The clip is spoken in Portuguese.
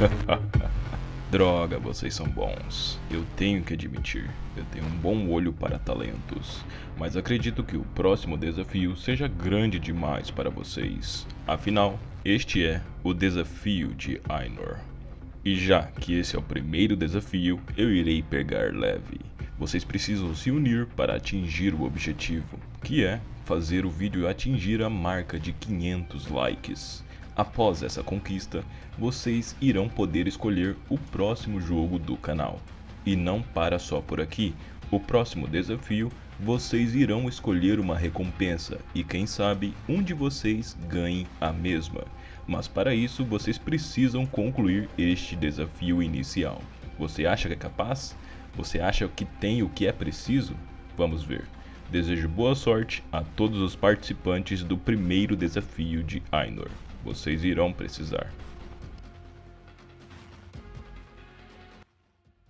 Droga, vocês são bons. Eu tenho que admitir, eu tenho um bom olho para talentos, mas acredito que o próximo desafio seja grande demais para vocês. Afinal, este é o desafio de Ainur. E já que esse é o primeiro desafio, eu irei pegar leve. Vocês precisam se unir para atingir o objetivo, que é fazer o vídeo atingir a marca de 500 likes. Após essa conquista, vocês irão poder escolher o próximo jogo do canal. E não para só por aqui, o próximo desafio vocês irão escolher uma recompensa e quem sabe um de vocês ganhe a mesma. Mas para isso vocês precisam concluir este desafio inicial. Você acha que é capaz? Você acha que tem o que é preciso? Vamos ver. Desejo boa sorte a todos os participantes do primeiro desafio de Ainur vocês irão precisar.